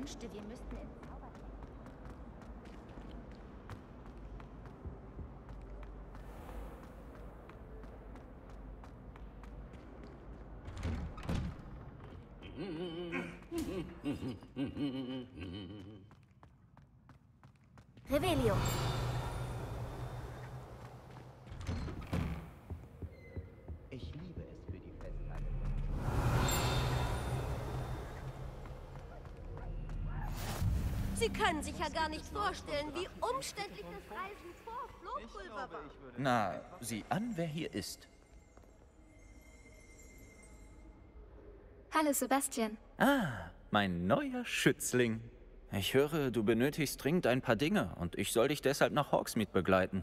wünschte, wir müssten in. Revelio. Ich liebe es für die Festplatte. Sie können sich ja gar nicht vorstellen, wie umständlich das Reisen vor Flohpulver war. Na, sieh an, wer hier ist. Hallo Sebastian. Ah, mein neuer Schützling. Ich höre, du benötigst dringend ein paar Dinge und ich soll dich deshalb nach Hawksmeade begleiten.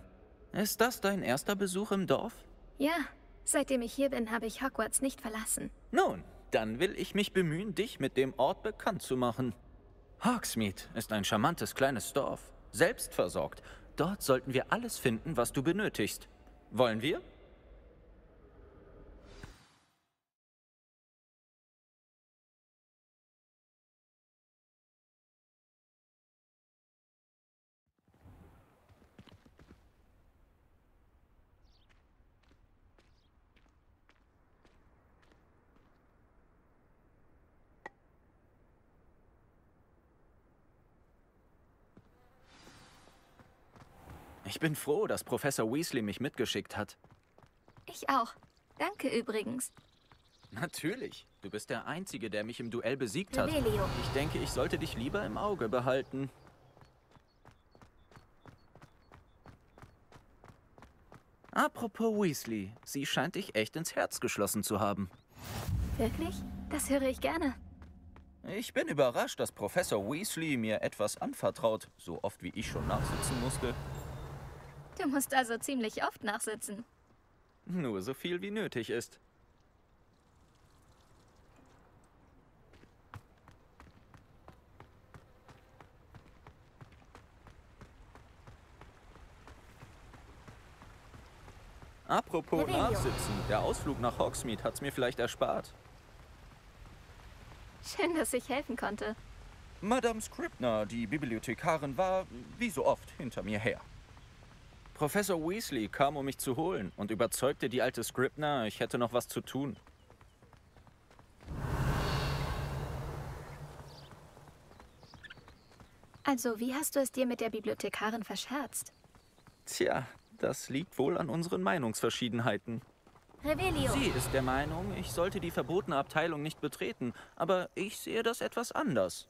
Ist das dein erster Besuch im Dorf? Ja, seitdem ich hier bin, habe ich Hogwarts nicht verlassen. Nun, dann will ich mich bemühen, dich mit dem Ort bekannt zu machen. Hawksmeade ist ein charmantes kleines Dorf, selbstversorgt. Dort sollten wir alles finden, was du benötigst. Wollen wir? Ich bin froh, dass Professor Weasley mich mitgeschickt hat. Ich auch. Danke übrigens. Natürlich. Du bist der Einzige, der mich im Duell besiegt hat. Revelio. Ich denke, ich sollte dich lieber im Auge behalten. Apropos Weasley, sie scheint dich echt ins Herz geschlossen zu haben. Wirklich? Das höre ich gerne. Ich bin überrascht, dass Professor Weasley mir etwas anvertraut, so oft wie ich schon nachsitzen musste. Du musst also ziemlich oft nachsitzen. Nur so viel wie nötig ist. Apropos. Nachsitzen, der Ausflug nach Hogsmeade hat's mir vielleicht erspart. Schön, dass ich helfen konnte. Madame Scribner, die Bibliothekarin, war, wie so oft, hinter mir her. Professor Weasley kam, um mich zu holen und überzeugte die alte Scribner, ich hätte noch was zu tun. Also, wie hast du es dir mit der Bibliothekarin verscherzt? Tja, das liegt wohl an unseren Meinungsverschiedenheiten. Revelio. Sie ist der Meinung, ich sollte die verbotene Abteilung nicht betreten, aber ich sehe das etwas anders.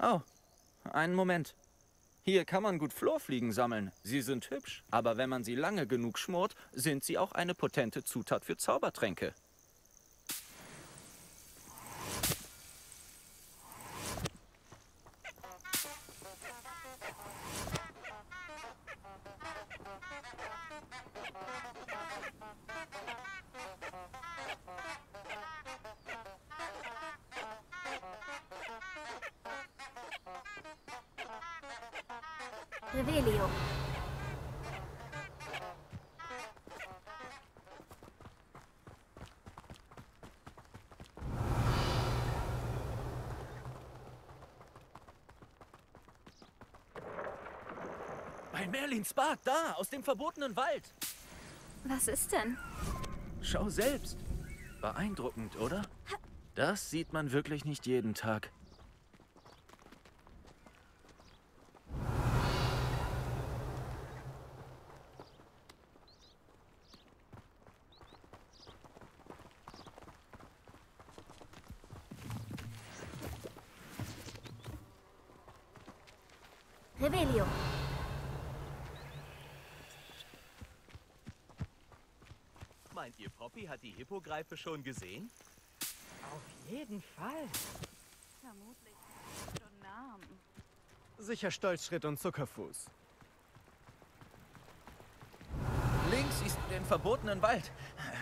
Oh, einen Moment. Hier kann man gut Florfliegen sammeln. Sie sind hübsch, aber wenn man sie lange genug schmort, sind sie auch eine potente Zutat für Zaubertränke. Bei Merlins Bad, da, aus dem verbotenen Wald. Was ist denn? Schau selbst. Beeindruckend, oder? Das sieht man wirklich nicht jeden Tag. Revelio. Meint ihr, Poppy hat die Hippogreife schon gesehen? Auf jeden Fall. Vermutlich schon Namen. Sicher Stolzschritt und Zuckerfuß. Links du den verbotenen Wald.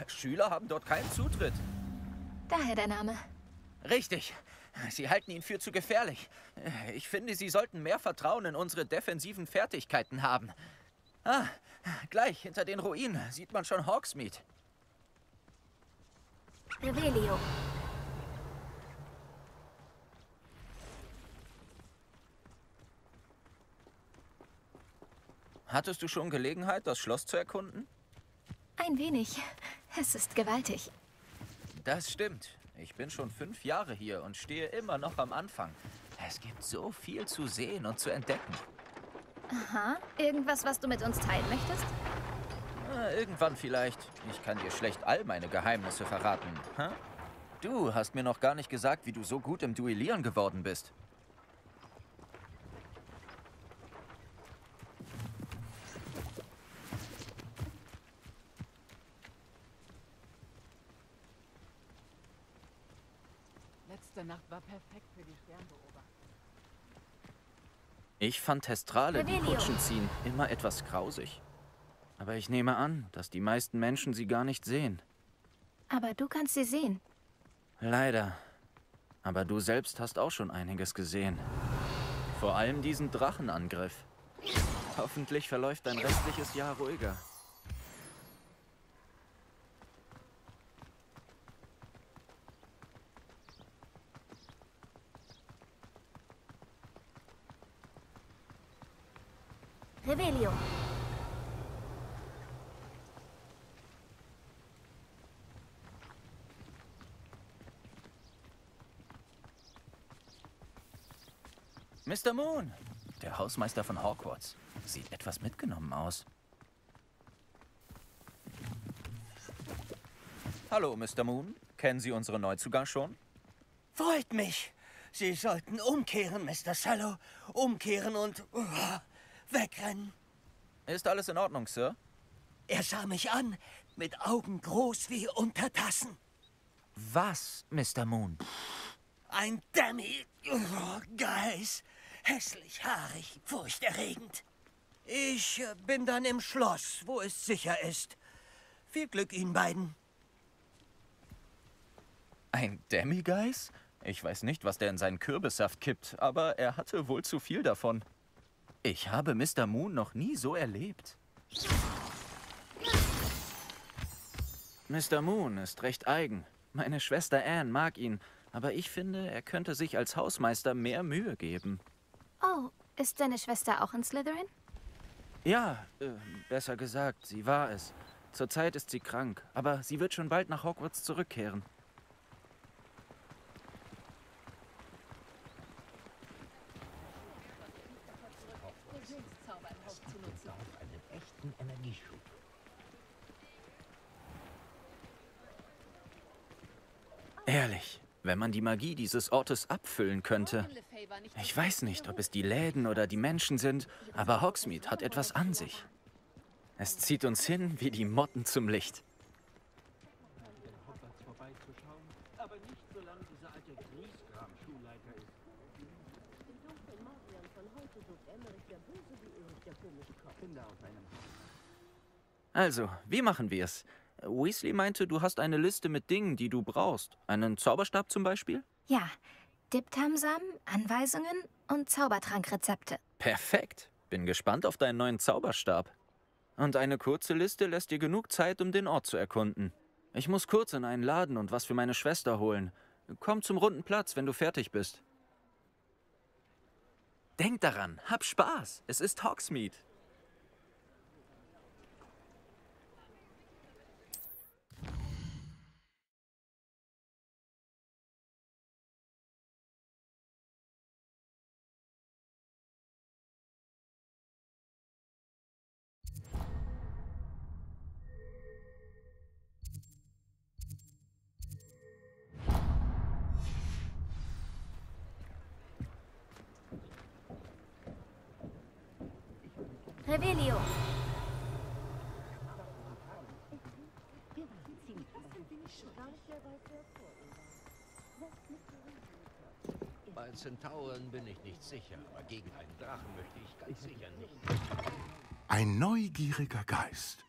Schüler haben dort keinen Zutritt. Daher der Name. Richtig. Sie halten ihn für zu gefährlich. Ich finde, Sie sollten mehr Vertrauen in unsere defensiven Fertigkeiten haben. Ah, gleich hinter den Ruinen sieht man schon Hawksmeade. Revelio. Hattest du schon Gelegenheit, das Schloss zu erkunden? Ein wenig. Es ist gewaltig. Das stimmt. Ich bin schon fünf Jahre hier und stehe immer noch am Anfang. Es gibt so viel zu sehen und zu entdecken. Aha. Irgendwas, was du mit uns teilen möchtest? Irgendwann vielleicht. Ich kann dir schlecht all meine Geheimnisse verraten. Hä? Du hast mir noch gar nicht gesagt, wie du so gut im Duellieren geworden bist. Letzte Nacht war perfekt für die Sternbeobachtung. Ich fand Testrale, die. Kutschen ziehen, immer etwas grausig. Aber ich nehme an, dass die meisten Menschen sie gar nicht sehen. Aber du kannst sie sehen. Leider. Aber du selbst hast auch schon einiges gesehen. Vor allem diesen Drachenangriff. Hoffentlich verläuft dein restliches Jahr ruhiger. Revelio. Mr. Moon, der Hausmeister von Hogwarts. Sieht etwas mitgenommen aus. Hallo, Mr. Moon. Kennen Sie unseren Neuzugang schon? Freut mich. Sie sollten umkehren, Mr. Sallow. Umkehren und uh, wegrennen. Ist alles in Ordnung, Sir? Er sah mich an, mit Augen groß wie Untertassen. Was, Mr. Moon? Ein Dummy. Hässlich, haarig, furchterregend. Ich äh, bin dann im Schloss, wo es sicher ist. Viel Glück Ihnen beiden. Ein Demigeist? Ich weiß nicht, was der in seinen Kürbissaft kippt, aber er hatte wohl zu viel davon. Ich habe Mr. Moon noch nie so erlebt. Mr. Moon ist recht eigen. Meine Schwester Anne mag ihn, aber ich finde, er könnte sich als Hausmeister mehr Mühe geben. Oh, ist deine Schwester auch in Slytherin? Ja, äh, besser gesagt, sie war es. Zurzeit ist sie krank, aber sie wird schon bald nach Hogwarts zurückkehren. einen echten Energieschub. Ehrlich, wenn man die Magie dieses Ortes abfüllen könnte. Ich weiß nicht, ob es die Läden oder die Menschen sind, aber Hogsmeade hat etwas an sich. Es zieht uns hin wie die Motten zum Licht. Also, wie machen wir's? Weasley meinte, du hast eine Liste mit Dingen, die du brauchst. Einen Zauberstab zum Beispiel? Ja. Diptamsamen, Anweisungen und Zaubertrankrezepte. Perfekt. Bin gespannt auf deinen neuen Zauberstab. Und eine kurze Liste lässt dir genug Zeit, um den Ort zu erkunden. Ich muss kurz in einen Laden und was für meine Schwester holen. Komm zum runden Platz, wenn du fertig bist. Denk daran, hab Spaß. Es ist Hogsmeade. Revelio. Bei Zentauren bin ich nicht sicher, aber gegen einen Drachen möchte ich ganz sicher nicht. Ein neugieriger Geist.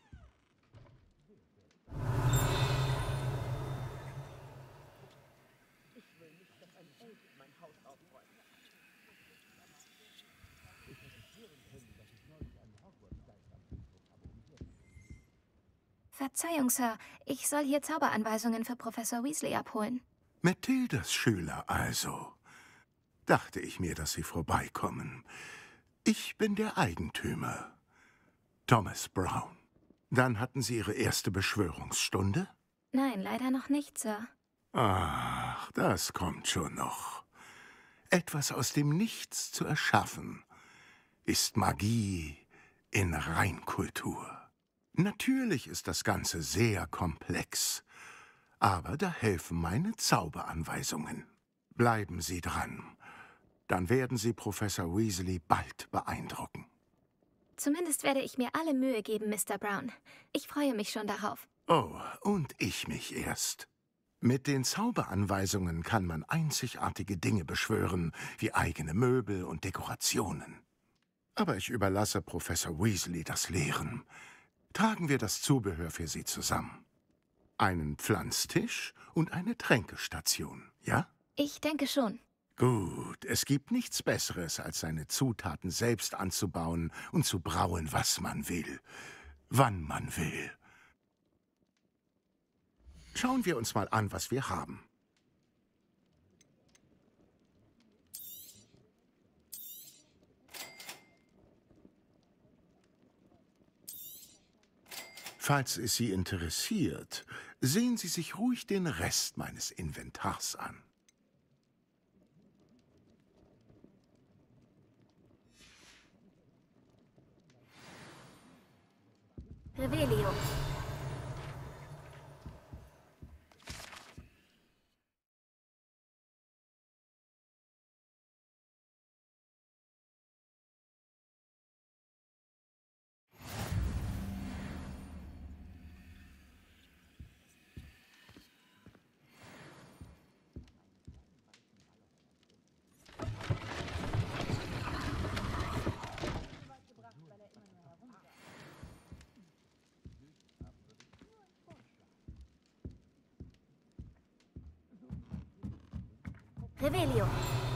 Verzeihung, Sir. Ich soll hier Zauberanweisungen für Professor Weasley abholen. Mathildas Schüler also. Dachte ich mir, dass sie vorbeikommen. Ich bin der Eigentümer. Thomas Brown. Dann hatten Sie Ihre erste Beschwörungsstunde? Nein, leider noch nicht, Sir. Ach, das kommt schon noch. Etwas aus dem Nichts zu erschaffen, ist Magie in Reinkultur. Natürlich ist das Ganze sehr komplex, aber da helfen meine Zauberanweisungen. Bleiben Sie dran. Dann werden Sie Professor Weasley bald beeindrucken. Zumindest werde ich mir alle Mühe geben, Mr. Brown. Ich freue mich schon darauf. Oh, und ich mich erst. Mit den Zauberanweisungen kann man einzigartige Dinge beschwören, wie eigene Möbel und Dekorationen. Aber ich überlasse Professor Weasley das Lehren. Tragen wir das Zubehör für Sie zusammen. Einen Pflanztisch und eine Tränkestation, ja? Ich denke schon. Gut, es gibt nichts Besseres, als seine Zutaten selbst anzubauen und zu brauen, was man will, wann man will. Schauen wir uns mal an, was wir haben. Falls es Sie interessiert, sehen Sie sich ruhig den Rest meines Inventars an. Revelio. Revelio.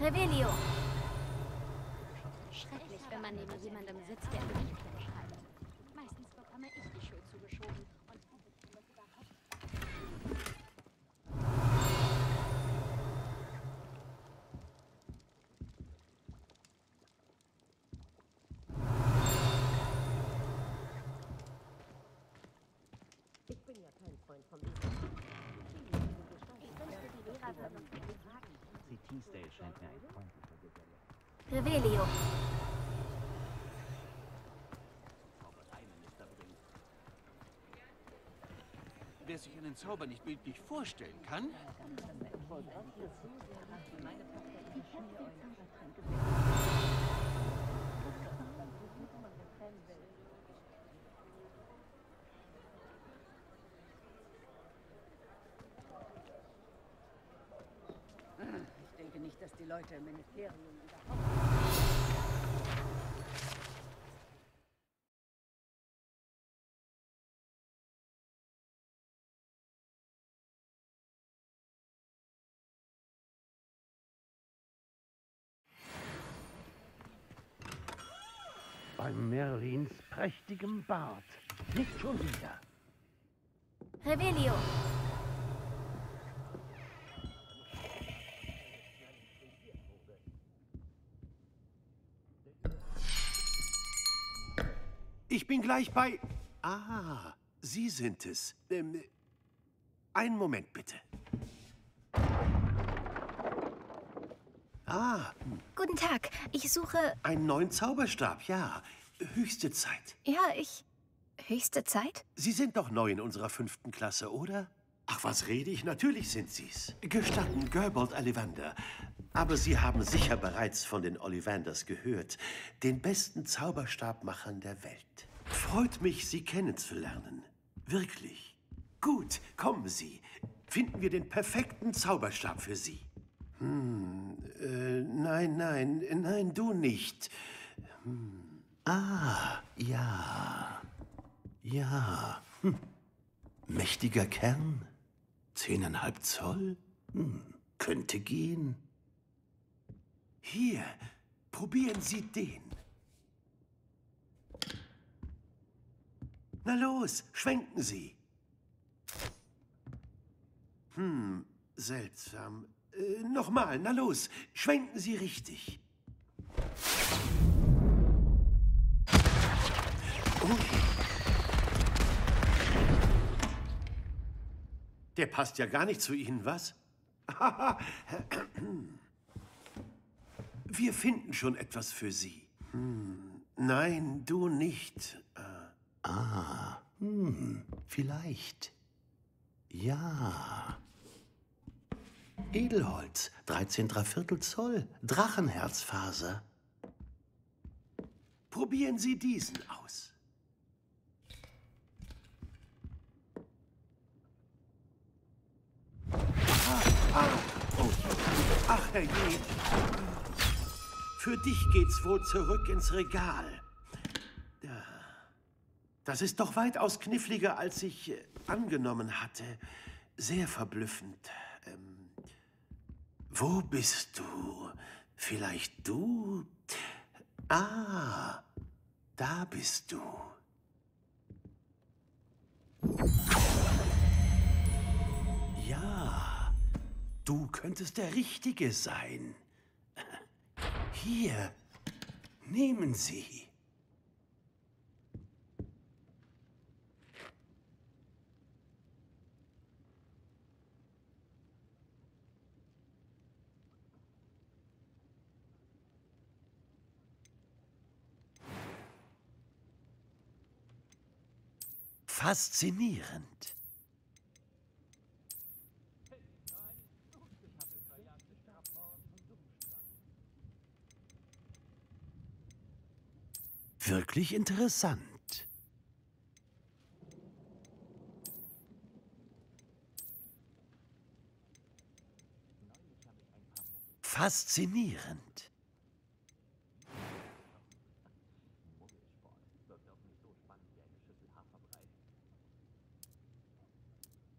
Revelio. Schrecklich, wenn man neben jemandem sitzt, der Gedichte schreibt. Meistens bekomme ich die Schuld zugeschoben. Und Ich bin ja kein Freund von Lesen. ich wünschte, die Lehrer würden mich fragen. Sie Teasdale scheint mir ein freundlicher Geselle. Revelio. Wer sich einen Zauber nicht bildlich vorstellen kann, Ich denke nicht, dass die Leute im Ministerium. Bei Merlins prächtigem Bart. Nicht schon wieder. Revelio. Ich bin gleich bei. Ah, Sie sind es. Ähm, einen Moment bitte. Ah, Guten Tag. Ich suche. einen neuen Zauberstab, ja. höchste Zeit. Ja, ich. Höchste Zeit? Sie sind doch neu in unserer fünften Klasse, oder? Ach, was rede ich? Natürlich sind Sie's. Gestatten, Gerbold Ollivander. Aber Sie haben sicher bereits von den Ollivanders gehört, den besten Zauberstabmachern der Welt. Freut mich, Sie kennenzulernen. Wirklich. Gut, kommen Sie. Finden wir den perfekten Zauberstab für Sie. Hm, äh, nein, nein, nein, du nicht. Hm. Ah, ja. Ja. Hm. Mächtiger Kern. Zehneinhalb Zoll. Hm. Könnte gehen. Hier, probieren Sie den. Na los, schwenken Sie. Hm, seltsam. Äh, Nochmal, na los, schwenken Sie richtig. Oh. Der passt ja gar nicht zu Ihnen, was? Wir finden schon etwas für Sie. Hm, nein, du nicht. Äh, ah, hm, vielleicht. Ja. Edelholz, 13 Dreiviertel Zoll, Drachenherzfaser. Probieren Sie diesen aus. Ah, ah, oh. Ach, herrje. Für dich geht's wohl zurück ins Regal. Das ist doch weitaus kniffliger, als ich äh, angenommen hatte. Sehr verblüffend. Ähm, wo bist du? Vielleicht du? Ah, da bist du. Ja, du könntest der Richtige sein. Hier, nehmen Sie. Faszinierend. Wirklich interessant. Faszinierend.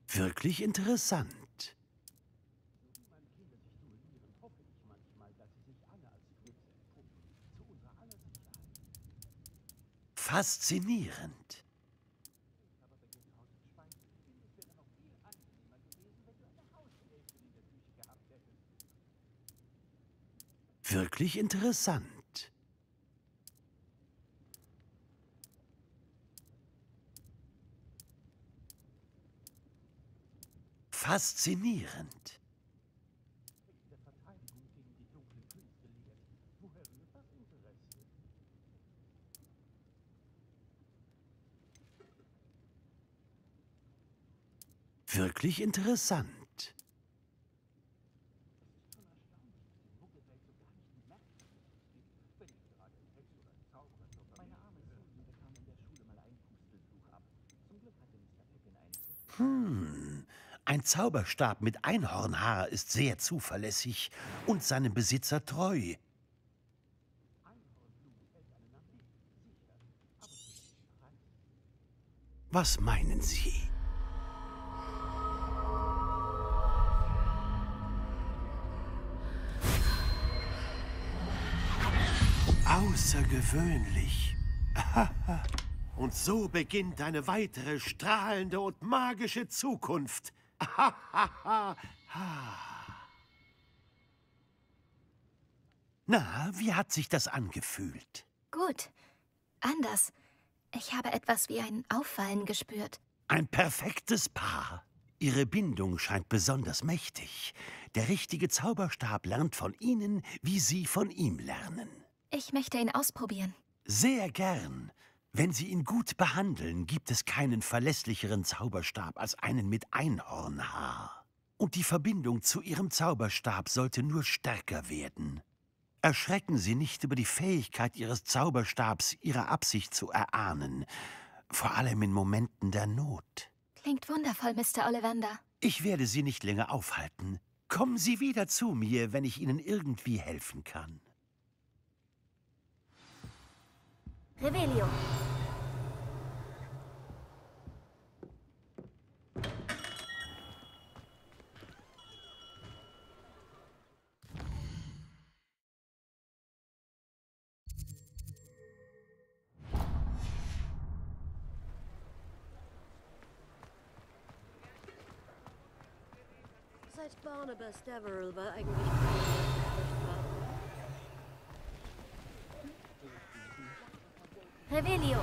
Wirklich interessant. Faszinierend. Wirklich interessant. Faszinierend. Wirklich interessant. Hm, ein Zauberstab mit Einhornhaar ist sehr zuverlässig und seinem Besitzer treu. Was meinen Sie? Außergewöhnlich. Und so beginnt eine weitere strahlende und magische Zukunft. Na, wie hat sich das angefühlt? Gut. Anders. Ich habe etwas wie ein Auffallen gespürt. Ein perfektes Paar. Ihre Bindung scheint besonders mächtig. Der richtige Zauberstab lernt von Ihnen, wie Sie von ihm lernen. Ich möchte ihn ausprobieren. Sehr gern. Wenn Sie ihn gut behandeln, gibt es keinen verlässlicheren Zauberstab als einen mit Einhornhaar. Und die Verbindung zu Ihrem Zauberstab sollte nur stärker werden. Erschrecken Sie nicht über die Fähigkeit Ihres Zauberstabs, Ihre Absicht zu erahnen. Vor allem in Momenten der Not. Klingt wundervoll, Mr. Ollivander. Ich werde Sie nicht länger aufhalten. Kommen Sie wieder zu mir, wenn ich Ihnen irgendwie helfen kann. Revelio. Seit Barnabas Deverell war eigentlich Revelio.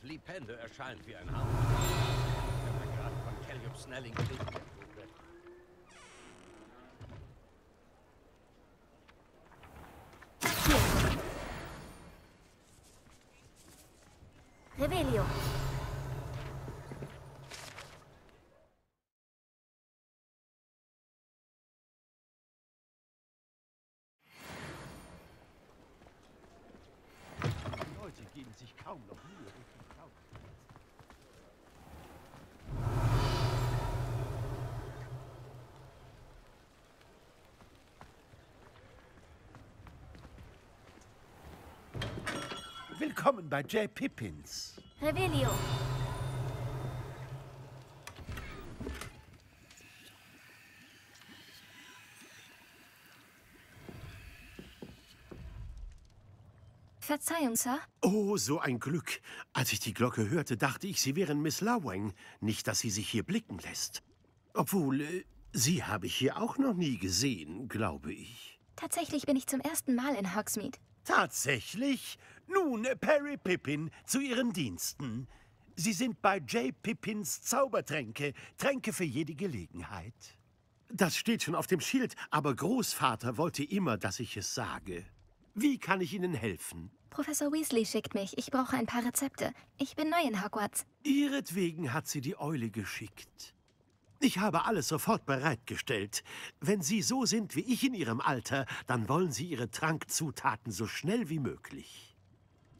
Flipende erscheint wie ein Hammer. Ich habe gerade von Caleb Snelling gelegt. Revelio. Die Leute geben sich kaum noch Mühe, richtig Zauber. Willkommen bei J. Pippins. Revelio. Verzeihung, Sir. Oh, so ein Glück. Als ich die Glocke hörte, dachte ich, Sie wären Miss Lawang. Nicht, dass sie sich hier blicken lässt. Obwohl, äh, Sie habe ich hier auch noch nie gesehen, glaube ich. Tatsächlich bin ich zum ersten Mal in Hogsmeade. Tatsächlich? Nun, äh, Perry Pippin, zu Ihren Diensten. Sie sind bei J. Pippins Zaubertränke, Tränke für jede Gelegenheit. Das steht schon auf dem Schild, aber Großvater wollte immer, dass ich es sage. Wie kann ich Ihnen helfen? Professor Weasley schickt mich. Ich brauche ein paar Rezepte. Ich bin neu in Hogwarts. Ihretwegen hat sie die Eule geschickt. Ich habe alles sofort bereitgestellt. Wenn Sie so sind wie ich in Ihrem Alter, dann wollen Sie Ihre Trankzutaten so schnell wie möglich.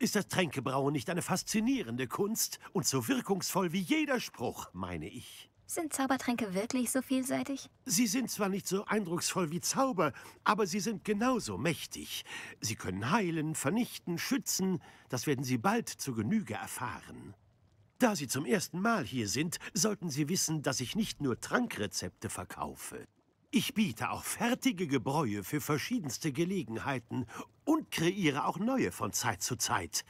Ist das Tränkebrauen nicht eine faszinierende Kunst und so wirkungsvoll wie jeder Spruch, meine ich? Sind Zaubertränke wirklich so vielseitig? Sie sind zwar nicht so eindrucksvoll wie Zauber, aber sie sind genauso mächtig. Sie können heilen, vernichten, schützen. Das werden Sie bald zu Genüge erfahren. Da Sie zum ersten Mal hier sind, sollten Sie wissen, dass ich nicht nur Trankrezepte verkaufe. Ich biete auch fertige Gebräue für verschiedenste Gelegenheiten und kreiere auch neue von Zeit zu Zeit.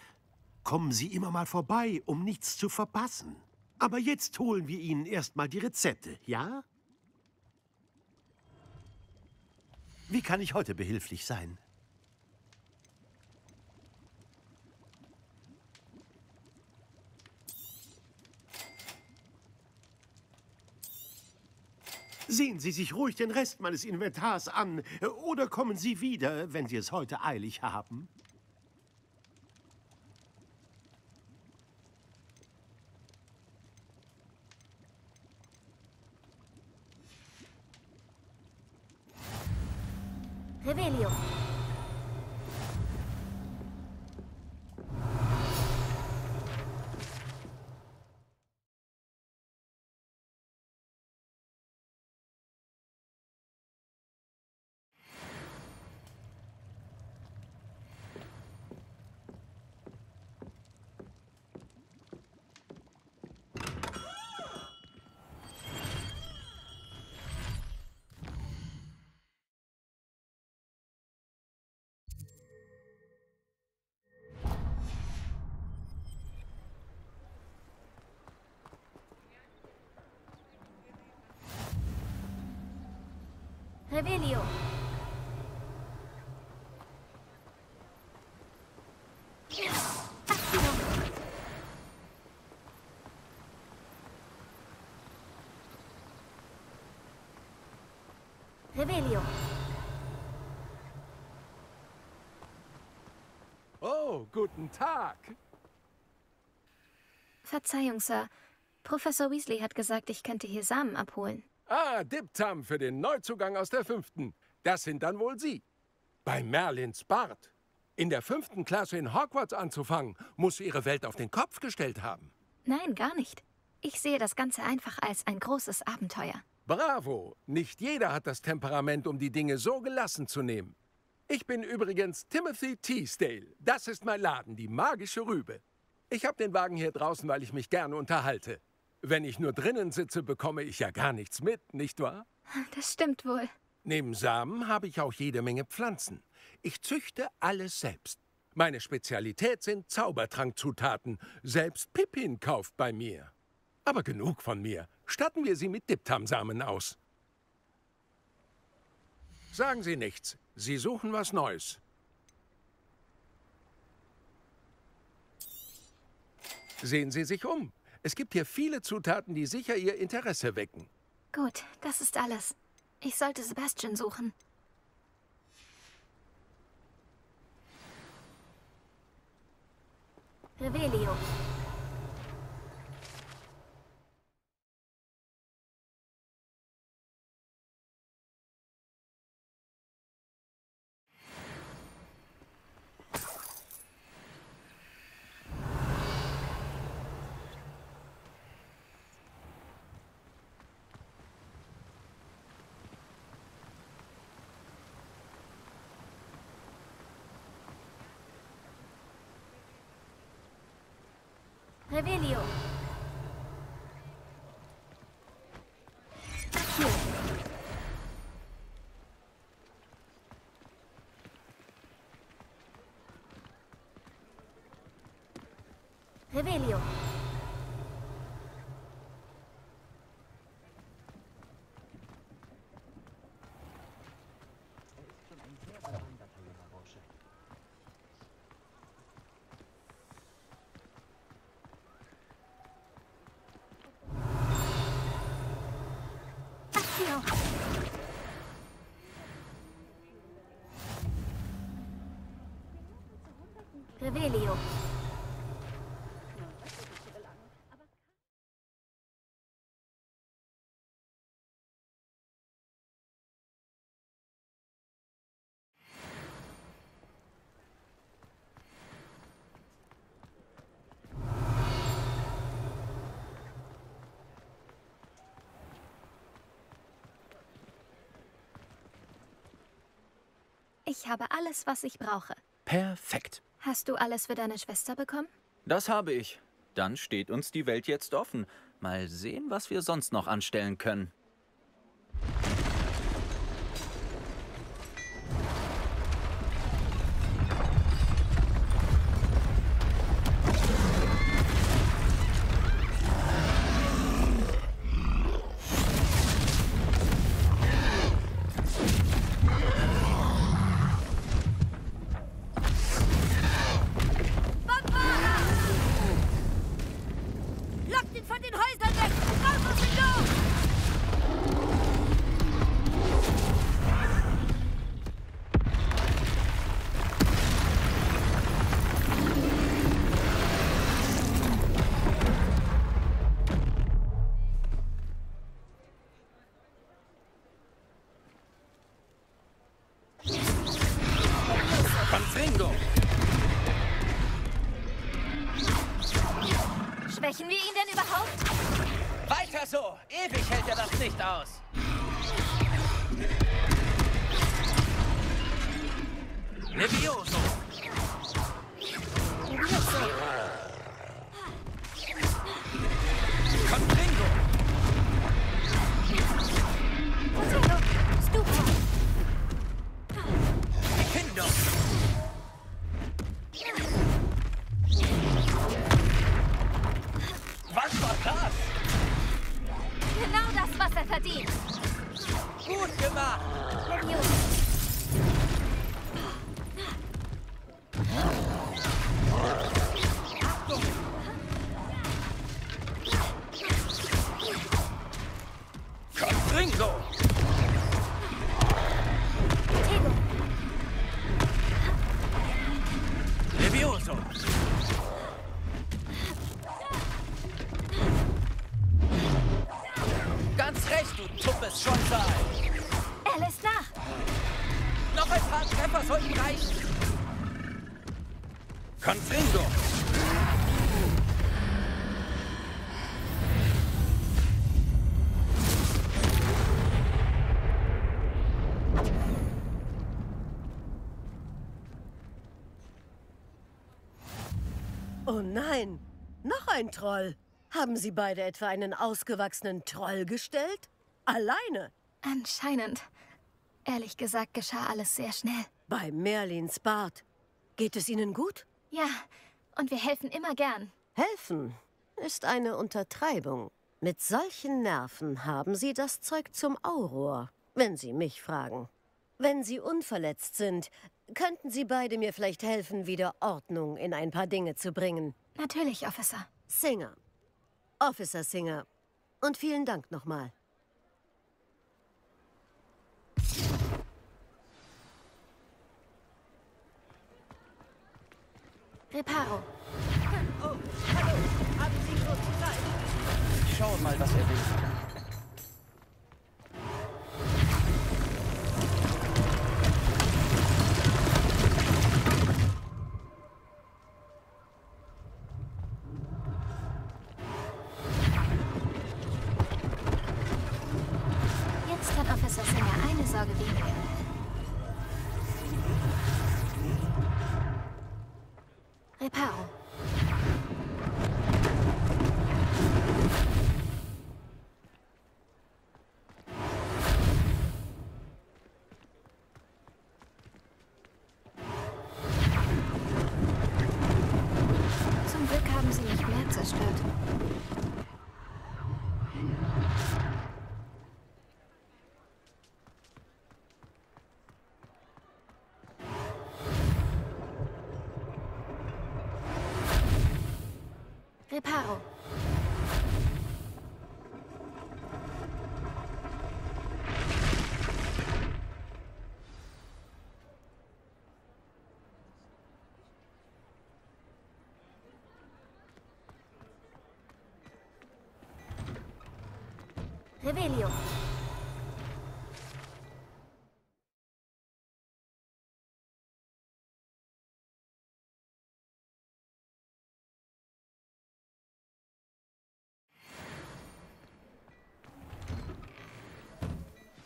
Kommen Sie immer mal vorbei, um nichts zu verpassen. Aber jetzt holen wir Ihnen erstmal die Rezepte, ja? Wie kann ich heute behilflich sein? Sehen Sie sich ruhig den Rest meines Inventars an oder kommen Sie wieder, wenn Sie es heute eilig haben. Revelio. Revelio. Revelio. Oh, guten Tag. Verzeihung, Sir. Professor Weasley hat gesagt, ich könnte hier Samen abholen. Ah, Diptam für den Neuzugang aus der fünften. Das sind dann wohl Sie. Bei Merlins Bart. In der fünften Klasse in Hogwarts anzufangen, muss Ihre Welt auf den Kopf gestellt haben. Nein, gar nicht. Ich sehe das Ganze einfach als ein großes Abenteuer. Bravo! Nicht jeder hat das Temperament, um die Dinge so gelassen zu nehmen. Ich bin übrigens Timothy Teasdale. Das ist mein Laden, die magische Rübe. Ich habe den Wagen hier draußen, weil ich mich gerne unterhalte. Wenn ich nur drinnen sitze, bekomme ich ja gar nichts mit, nicht wahr? Das stimmt wohl. Neben Samen habe ich auch jede Menge Pflanzen. Ich züchte alles selbst. Meine Spezialität sind Zaubertrankzutaten. Selbst Pippin kauft bei mir. Aber genug von mir. Statten wir sie mit Diptamsamen aus. Sagen Sie nichts. Sie suchen was Neues. Sehen Sie sich um. Es gibt hier viele Zutaten, die sicher Ihr Interesse wecken. Gut, das ist alles. Ich sollte Sebastian suchen. Revelio. Hier. Revelio. Accio. Revelio. Ich habe alles, was ich brauche. Perfekt. Hast du alles für deine Schwester bekommen? Das habe ich. Dann steht uns die Welt jetzt offen. Mal sehen, was wir sonst noch anstellen können. du tuppes Scheußal! Er lässt nach! Noch ein paar Treffer sollten reichen! Confringo! Oh nein, noch ein Troll. Haben Sie beide etwa einen ausgewachsenen Troll gestellt? Alleine? Anscheinend. Ehrlich gesagt geschah alles sehr schnell. Bei Merlins Bart. Geht es Ihnen gut? Ja, und wir helfen immer gern. Helfen ist eine Untertreibung. Mit solchen Nerven haben Sie das Zeug zum Auror, wenn Sie mich fragen. Wenn Sie unverletzt sind, könnten Sie beide mir vielleicht helfen, wieder Ordnung in ein paar Dinge zu bringen. Natürlich, Officer. Singer. Officer Singer. Und vielen Dank nochmal. Reparo. Oh, hallo. Haben Sie kurz Zeit? Ich schaue mal, was er will. Revelio.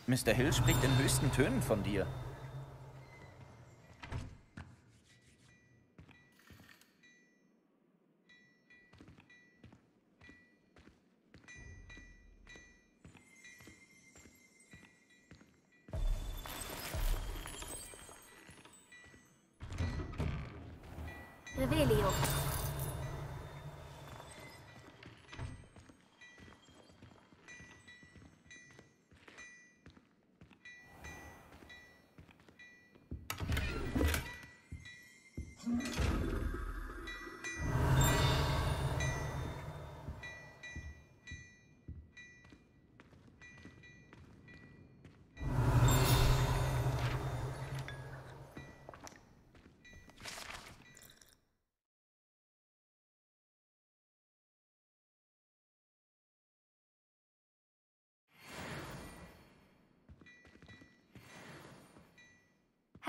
Mr. Hill spricht in höchsten Tönen von dir.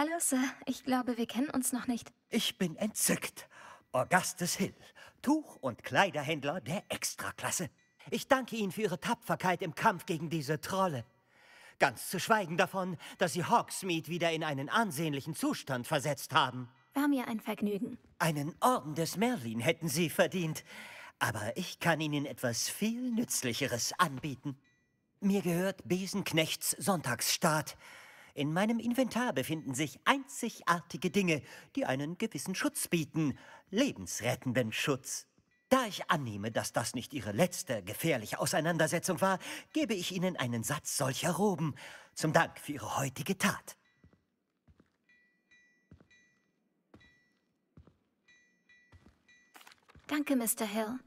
Hallo, Sir. Ich glaube, wir kennen uns noch nicht. Ich bin entzückt. Augustus Hill, Tuch- und Kleiderhändler der Extraklasse. Ich danke Ihnen für Ihre Tapferkeit im Kampf gegen diese Trolle. Ganz zu schweigen davon, dass Sie Hawksmeade wieder in einen ansehnlichen Zustand versetzt haben. War mir ein Vergnügen. Einen Orden des Merlin hätten Sie verdient. Aber ich kann Ihnen etwas viel Nützlicheres anbieten. Mir gehört Besenknechts Sonntagsstaat. In meinem Inventar befinden sich einzigartige Dinge, die einen gewissen Schutz bieten. Lebensrettenden Schutz. Da ich annehme, dass das nicht Ihre letzte gefährliche Auseinandersetzung war, gebe ich Ihnen einen Satz solcher Roben zum Dank für Ihre heutige Tat. Danke, Mr. Hill.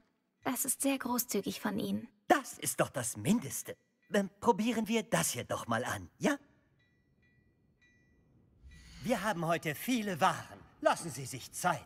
Das ist sehr großzügig von Ihnen. Das ist doch das Mindeste. Ähm, probieren wir das hier doch mal an, ja? Wir haben heute viele Waren. Lassen Sie sich Zeit.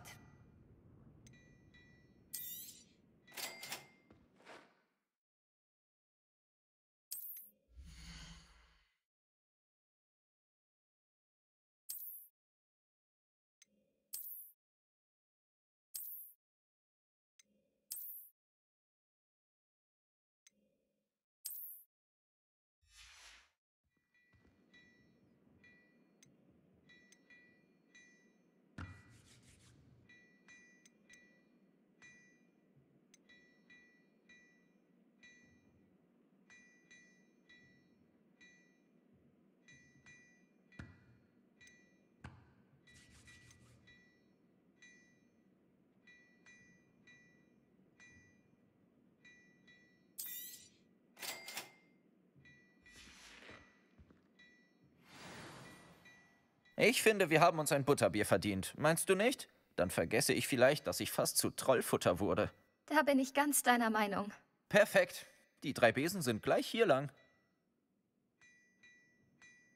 Ich finde, wir haben uns ein Butterbier verdient. Meinst du nicht? Dann vergesse ich vielleicht, dass ich fast zu Trollfutter wurde. Da bin ich ganz deiner Meinung. Perfekt. Die drei Besen sind gleich hier lang.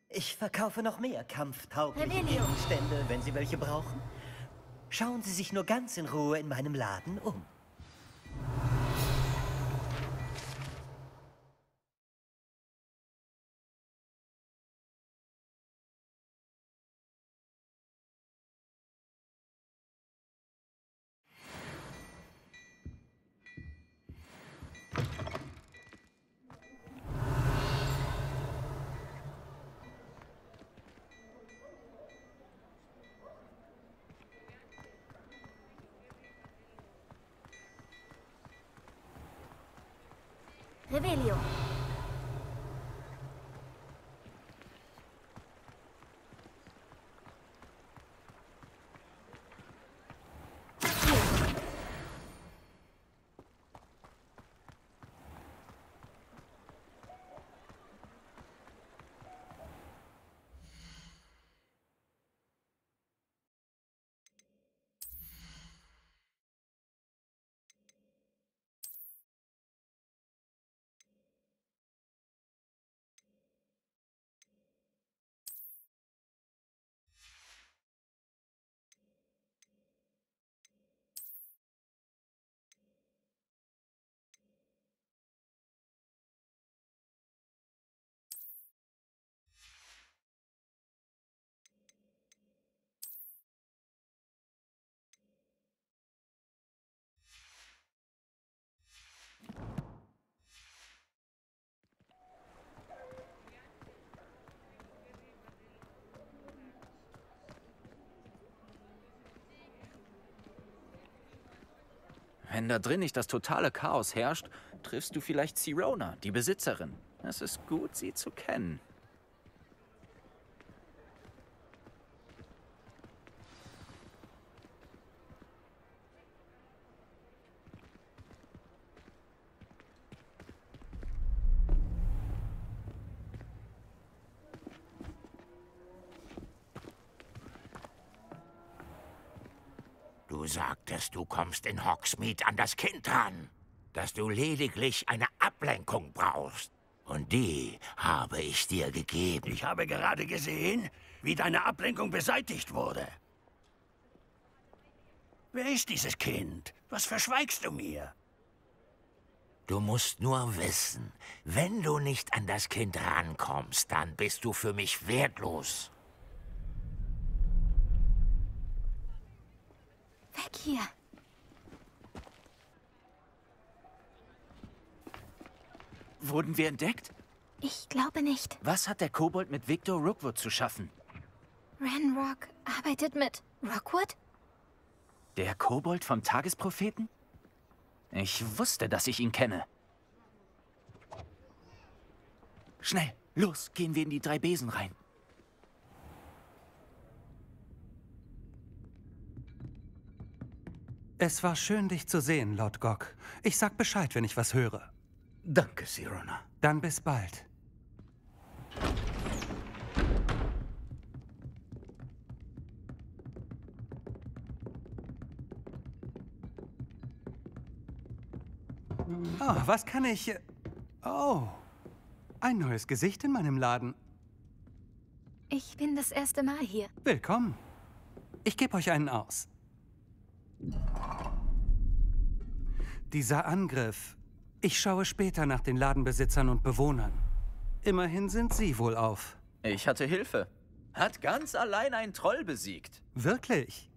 Ich verkaufe noch mehr kampftaugliche. Gegenstände, wenn Sie welche brauchen. Schauen Sie sich nur ganz in Ruhe in meinem Laden um. Wenn da drin nicht das totale Chaos herrscht, triffst du vielleicht Sirona, die Besitzerin. Es ist gut, sie zu kennen. Du sagtest, du kommst in Hogsmeade an das Kind ran, dass du lediglich eine Ablenkung brauchst. Und die habe ich dir gegeben. Ich habe gerade gesehen, wie deine Ablenkung beseitigt wurde. Wer ist dieses Kind? Was verschweigst du mir? Du musst nur wissen, wenn du nicht an das Kind rankommst, dann bist du für mich wertlos. Weg hier. Wurden wir entdeckt? Ich glaube nicht. Was hat der Kobold mit Victor Rookwood zu schaffen? Ranrock arbeitet mit Rockwood? Der Kobold vom Tagespropheten? Ich wusste, dass ich ihn kenne. Schnell, los, gehen wir in die drei Besen rein. Es war schön, dich zu sehen, Lord Gog. Ich sag Bescheid, wenn ich was höre. Danke, Sirona. Dann bis bald. Oh, was kann ich... Oh, ein neues Gesicht in meinem Laden. Ich bin das erste Mal hier. Willkommen. Ich gebe euch einen aus. Dieser Angriff. Ich schaue später nach den Ladenbesitzern und Bewohnern. Immerhin sind sie wohl auf. Ich hatte Hilfe. Hat ganz allein einen Troll besiegt. Wirklich?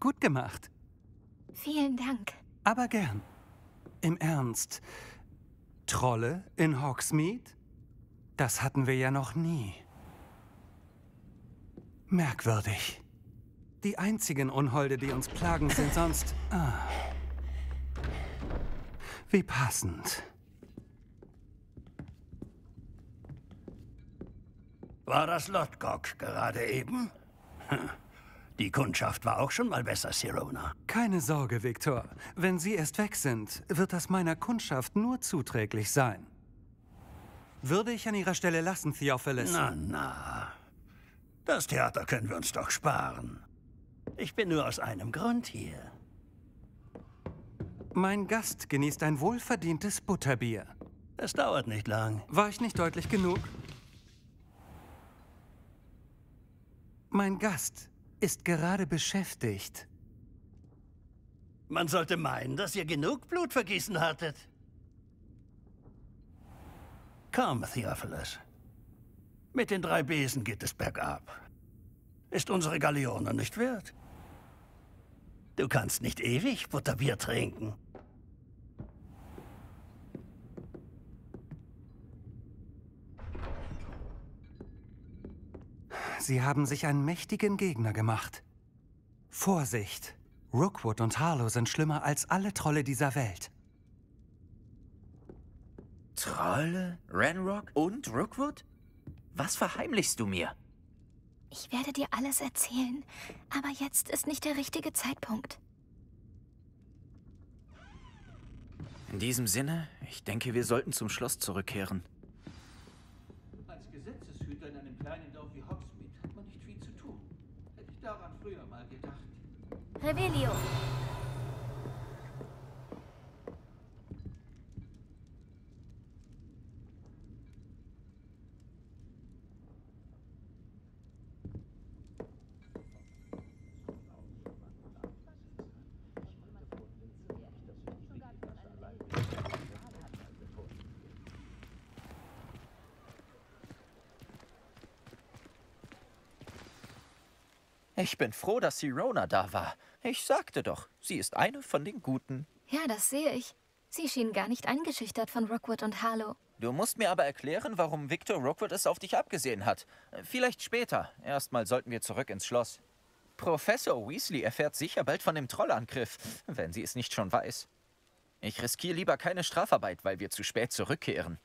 Gut gemacht. Vielen Dank. Aber gern. Im Ernst. Trolle in Hogsmeade? Das hatten wir ja noch nie. Merkwürdig. Die einzigen Unholde, die uns plagen, sind sonst... Ah. Wie passend. War das Lodgok gerade eben? Hm. Die Kundschaft war auch schon mal besser, Sirona. Keine Sorge, Viktor. Wenn Sie erst weg sind, wird das meiner Kundschaft nur zuträglich sein. Würde ich an Ihrer Stelle lassen, Theophilus. Na, na. Das Theater können wir uns doch sparen. Ich bin nur aus einem Grund hier. Mein Gast genießt ein wohlverdientes Butterbier. Es dauert nicht lang. War ich nicht deutlich genug? Mein Gast ist gerade beschäftigt. Man sollte meinen, dass ihr genug Blutvergießen hattet. Komm, Theophilus. Mit den drei Besen geht es bergab. Ist unsere Galeone nicht wert? Du kannst nicht ewig Butterbier trinken. Sie haben sich einen mächtigen Gegner gemacht. Vorsicht! Rookwood und Harlow sind schlimmer als alle Trolle dieser Welt. Trolle, Ranrock und Rookwood? Was verheimlichst du mir? Ich werde dir alles erzählen, aber jetzt ist nicht der richtige Zeitpunkt. In diesem Sinne, ich denke, wir sollten zum Schloss zurückkehren. Revelio. Ich bin froh, dass Sirona da war. Ich sagte doch, sie ist eine von den Guten. Ja, das sehe ich. Sie schien gar nicht eingeschüchtert von Rookwood und Harlow. Du musst mir aber erklären, warum Victor Rookwood es auf dich abgesehen hat. Vielleicht später. Erstmal sollten wir zurück ins Schloss. Professor Weasley erfährt sicher bald von dem Trollangriff, wenn sie es nicht schon weiß. Ich riskiere lieber keine Strafarbeit, weil wir zu spät zurückkehren.